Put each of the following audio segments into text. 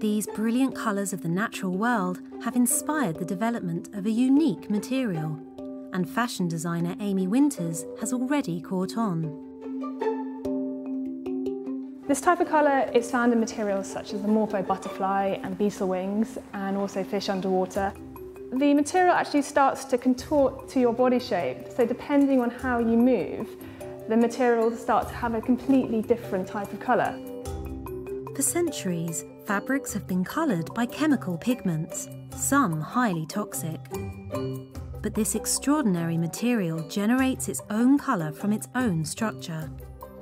These brilliant colours of the natural world have inspired the development of a unique material, and fashion designer Amy Winters has already caught on. This type of colour is found in materials such as the morpho butterfly and beetle wings and also fish underwater. The material actually starts to contort to your body shape, so depending on how you move, the material start to have a completely different type of colour. For centuries, fabrics have been coloured by chemical pigments, some highly toxic. But this extraordinary material generates its own colour from its own structure.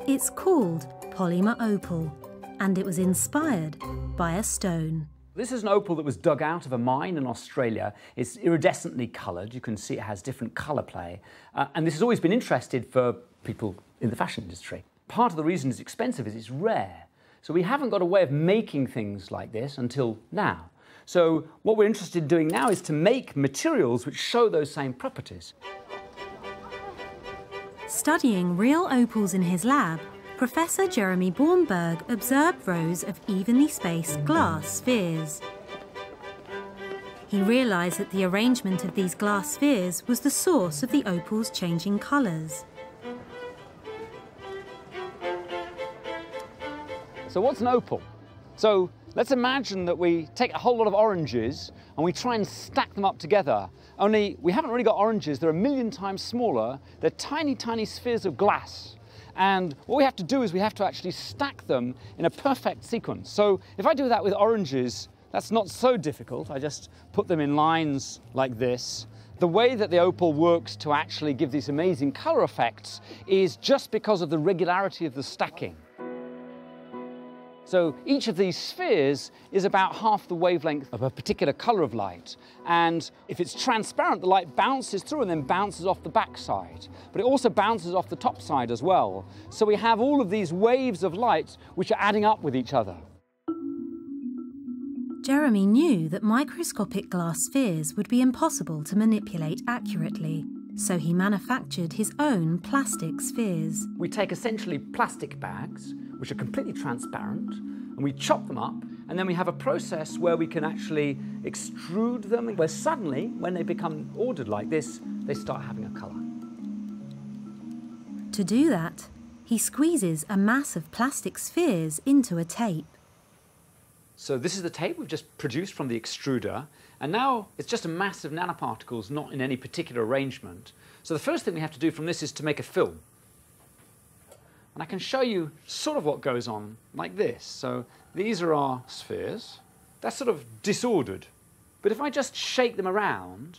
It's called polymer opal, and it was inspired by a stone. This is an opal that was dug out of a mine in Australia. It's iridescently coloured. You can see it has different colour play. Uh, and this has always been interested for people in the fashion industry. Part of the reason it's expensive is it's rare. So we haven't got a way of making things like this until now. So what we're interested in doing now is to make materials which show those same properties. Studying real opals in his lab, Professor Jeremy Baumberg observed rows of evenly spaced glass spheres. He realised that the arrangement of these glass spheres was the source of the opal's changing colours. So what's an opal? So let's imagine that we take a whole lot of oranges and we try and stack them up together. Only we haven't really got oranges, they're a million times smaller. They're tiny, tiny spheres of glass. And what we have to do is we have to actually stack them in a perfect sequence. So if I do that with oranges, that's not so difficult. I just put them in lines like this. The way that the opal works to actually give these amazing color effects is just because of the regularity of the stacking. So each of these spheres is about half the wavelength of a particular color of light. And if it's transparent, the light bounces through and then bounces off the backside. But it also bounces off the top side as well. So we have all of these waves of light which are adding up with each other. Jeremy knew that microscopic glass spheres would be impossible to manipulate accurately, so he manufactured his own plastic spheres. We take essentially plastic bags, which are completely transparent, and we chop them up, and then we have a process where we can actually extrude them, where suddenly, when they become ordered like this, they start having a colour. To do that, he squeezes a mass of plastic spheres into a tape. So this is the tape we've just produced from the extruder, and now it's just a mass of nanoparticles, not in any particular arrangement. So the first thing we have to do from this is to make a film. And I can show you sort of what goes on like this. So these are our spheres. They're sort of disordered. But if I just shake them around,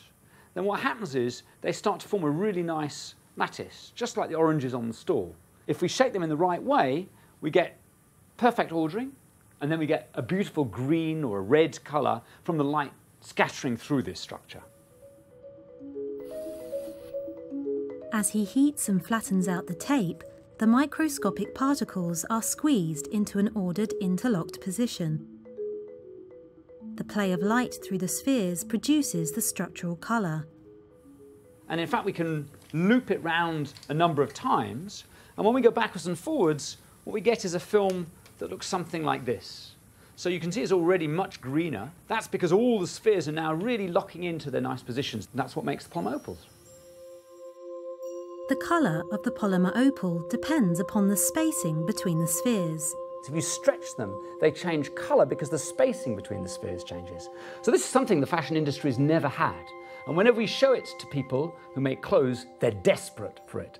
then what happens is they start to form a really nice lattice, just like the oranges on the stall. If we shake them in the right way, we get perfect ordering, and then we get a beautiful green or a red colour from the light scattering through this structure. As he heats and flattens out the tape, the microscopic particles are squeezed into an ordered interlocked position. The play of light through the spheres produces the structural colour. And in fact, we can loop it round a number of times. And when we go backwards and forwards, what we get is a film that looks something like this. So you can see it's already much greener. That's because all the spheres are now really locking into their nice positions. That's what makes the polymer opals. The colour of the polymer opal depends upon the spacing between the spheres. If you stretch them, they change colour because the spacing between the spheres changes. So this is something the fashion industry has never had. And whenever we show it to people who make clothes, they're desperate for it.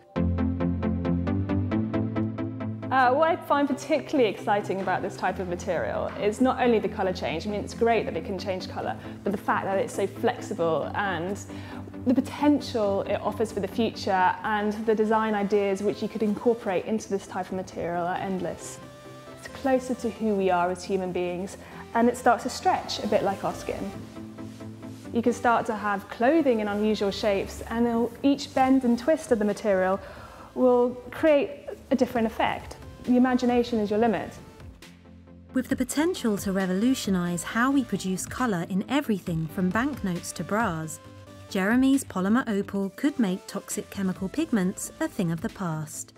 Uh, what I find particularly exciting about this type of material is not only the colour change, I mean it's great that it can change colour, but the fact that it's so flexible and the potential it offers for the future and the design ideas which you could incorporate into this type of material are endless. It's closer to who we are as human beings and it starts to stretch a bit like our skin. You can start to have clothing in unusual shapes and each bend and twist of the material will create a different effect. The imagination is your limit. With the potential to revolutionise how we produce colour in everything from banknotes to bras, Jeremy's polymer opal could make toxic chemical pigments a thing of the past.